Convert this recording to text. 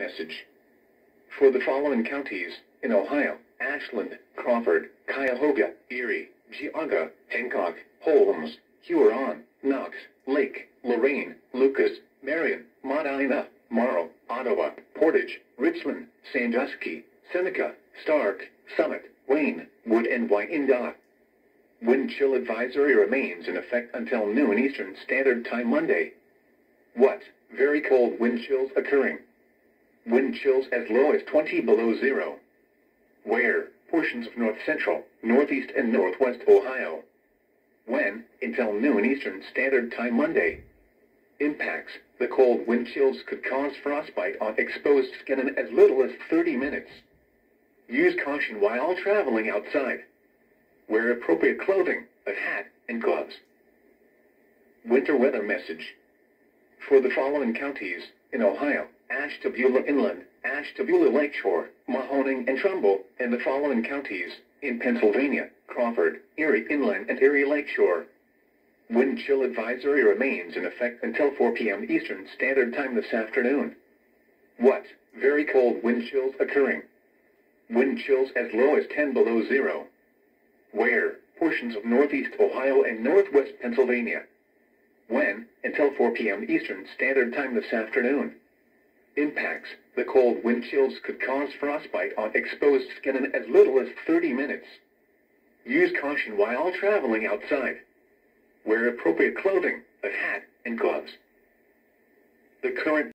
Message. For the following counties in Ohio, Ashland, Crawford, Cuyahoga, Erie, Geauga, Hancock, Holmes, Huron, Knox, Lake, Lorain, Lucas, Marion, Medina, Morrow, Ottawa, Portage, Richland, Sandusky, Seneca, Stark, Summit, Wayne, Wood, and Wyandot. Wind chill advisory remains in effect until noon Eastern Standard Time Monday. What? Very cold wind chills occurring. Wind chills as low as 20 below zero. Where? Portions of north central, northeast, and northwest Ohio. When? Until noon Eastern Standard Time Monday. Impacts. The cold wind chills could cause frostbite on exposed skin in as little as 30 minutes. Use caution while traveling outside. Wear appropriate clothing, a hat, and gloves. Winter weather message. For the following counties in Ohio, Ashtabula Inland, Ashtabula Lakeshore, Mahoning, and Trumbull, and the following counties in Pennsylvania, Crawford, Erie Inland, and Erie Lakeshore. Wind chill advisory remains in effect until 4 p.m. Eastern Standard Time this afternoon. What? Very cold wind chills occurring. Wind chills as low as 10 below zero. Where? Portions of northeast Ohio and northwest Pennsylvania. When? Until 4 p.m. Eastern Standard Time this afternoon. Impacts. The cold wind chills could cause frostbite on exposed skin in as little as 30 minutes. Use caution while traveling outside. Wear appropriate clothing, a hat, and gloves. The current